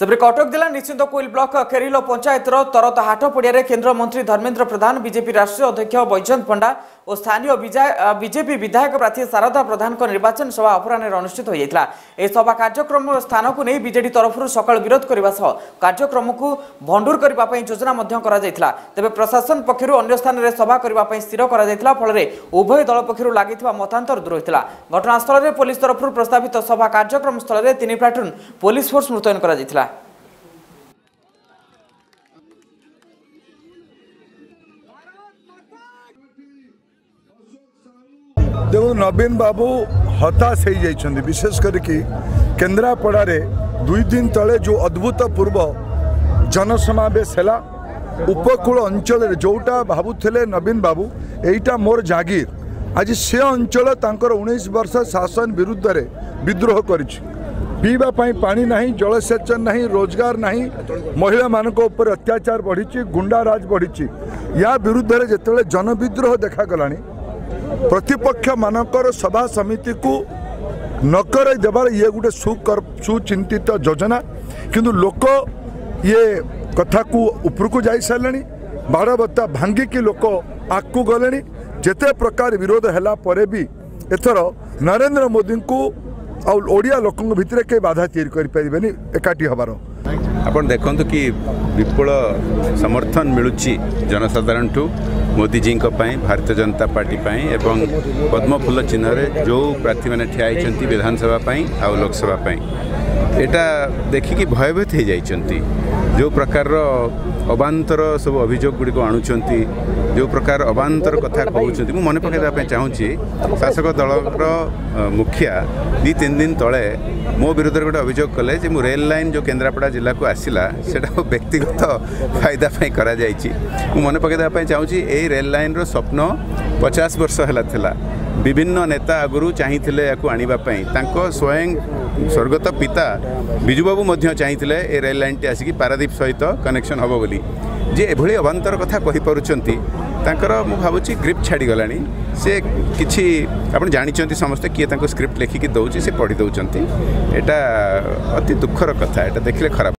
त्यहाँ कटक जाला निश्चिंत कोइल ब्लक केरिलो तरत र तरतहाट परिया मंत्री धर्मेन्द्र प्रधान बीजेपी राष्ट्रीय अध्यक्ष पंडा पण्डा स्थानीय बीजेपी विधायक प्रार्थी शारदा प्रधान निर्वाचन सभा अपराहे अनुष्ठित सभा कार्यक्रम स्थान को नै विजेडि तरफ सकल विरोध कार्य भण्डुर योजना तेह्र प्रशासन पक्ष अन्य स्थान सभा गर्ने स्रेला फल उभय दल पक्ष लाग मतान्तर दूरेला घटनास्थलले पुलिस तरफ प्रस्तावित सभा कार्यक्रम स्थल स्थलले तिन प्लाटून पुलिस फोर्स मुतयन गरि দেখুন ନବୀନ ବାବୁ ହତାଶ ହେଇଯାଇଛନ୍ତି ବିଶେଷ କରିକି କେନ୍ଦ୍ରାପଡ଼ାରେ ଦୁଇ ଦିନ ତଳେ ଯେଉଁ ଅଦ୍ଭୁତପୂର୍ବ ଜନସମାବେଶ ହେଲା ଉପକୂଳ ଅଞ୍ଚଳରେ ଯେଉଁଟା ଭାବୁଥିଲେ ନବୀନ ବାବୁ ଏଇଟା ମୋର ଜାଗିର ଆଜି ସେ ଅଞ୍ଚଳ ତାଙ୍କର ଉଣେଇଶ ବର୍ଷ ଶାସନ ବିରୁଦ୍ଧରେ ବିଦ୍ରୋହ କରିଛି ପିଇବା ପାଇଁ ପାଣି ନାହିଁ ଜଳସେଚନ ନାହିଁ ରୋଜଗାର ନାହିଁ ମହିଳାମାନଙ୍କ ଉପରେ ଅତ୍ୟାଚାର ବଢ଼ିଛି ଗୁଣ୍ଡାରାଜ ବଢ଼ିଛି ୟା ବିରୁଦ୍ଧରେ ଯେତେବେଳେ ଜନବିଦ୍ରୋହ ଦେଖାଗଲାଣି ପ୍ରତିପକ୍ଷମାନଙ୍କର ସଭା ସମିତିକୁ ନକରାଇ ଦେବାର ଇଏ ଗୋଟେ ସୁଚିନ୍ତିତ ଯୋଜନା କିନ୍ତୁ ଲୋକ ଇଏ କଥାକୁ ଉପରକୁ ଯାଇସାରିଲେଣି ବାରବତା ଭାଙ୍ଗିକି ଲୋକ ଆଗକୁ ଗଲେଣି ଯେତେ ପ୍ରକାର ବିରୋଧ ହେଲା ପରେ ବି ଏଥର ନରେନ୍ଦ୍ର ମୋଦିଙ୍କୁ ଆଉ ଓଡ଼ିଆ ଲୋକଙ୍କ ଭିତରେ କେହି ବାଧା ତିଆରି କରିପାରିବେନି ଏକାଠି ହେବାର ଆପଣ ଦେଖନ୍ତୁ କି ବିପୁଳ ସମର୍ଥନ ମିଳୁଛି ଜନସାଧାରଣଠୁ ମୋଦିଜୀଙ୍କ ପାଇଁ ଭାରତୀୟ ଜନତା ପାର୍ଟି ପାଇଁ ଏବଂ ପଦ୍ମଫୁଲ ଚିହ୍ନରେ ଯେଉଁ ପ୍ରାର୍ଥୀମାନେ ଠିଆ ହୋଇଛନ୍ତି ବିଧାନସଭା ପାଇଁ ଆଉ ଲୋକସଭା ପାଇଁ एटा देखिक भयभीत हुन्छ जो प्रकार र सब सबै गुड़ी गुडिक आणुन्छ जो प्रकार अबान्तर कथा कि मन पके चु शासक दल मुखिया दुई तीन दिन मो तो विरुद्ध गए अभियोग रेल लाइन जो केन्द्रापडा जिल्लाको आसलातिगत फाइदापि मन पकेदेप चाहन्छ ए रेल्लैन र स्वप् पचास वर्ष होला थाहा বিভিন্ন নেতা ଆଗରୁ ଚାହିଁଥିଲେ ୟାକୁ ଆଣିବା ପାଇଁ ତାଙ୍କ ସ୍ୱୟଂ ସ୍ୱର୍ଗତ ପିତା ବିଜୁବାବୁ ମଧ୍ୟ ଚାହିଁଥିଲେ ଏ ରେଲ୍ ଲାଇନ୍ଟି ଆସିକି ପାରାଦ୍ୱୀପ ସହିତ କନେକ୍ସନ୍ ହେବ ବୋଲି ଯିଏ ଏଭଳି ଅବାନ୍ତର କଥା କହିପାରୁଛନ୍ତି ତାଙ୍କର ମୁଁ ଭାବୁଛି ଗ୍ରିପ୍ ଛାଡ଼ିଗଲାଣି ସେ କିଛି ଆପଣ ଜାଣିଛନ୍ତି ସମସ୍ତେ କିଏ ତାଙ୍କୁ ସ୍କ୍ରିପ୍ଟ ଲେଖିକି ଦେଉଛି ସେ ପଢ଼ି ଦେଉଛନ୍ତି ଏଇଟା ଅତି ଦୁଃଖର କଥା ଏଇଟା ଦେଖିଲେ ଖରାପ